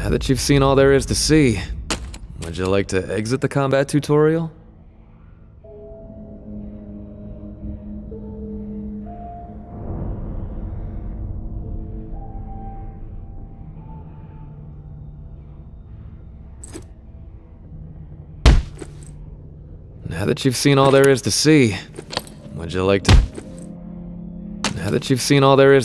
Now that you've seen all there is to see, would you like to exit the combat tutorial? Now that you've seen all there is to see, would you like to... Now that you've seen all there is...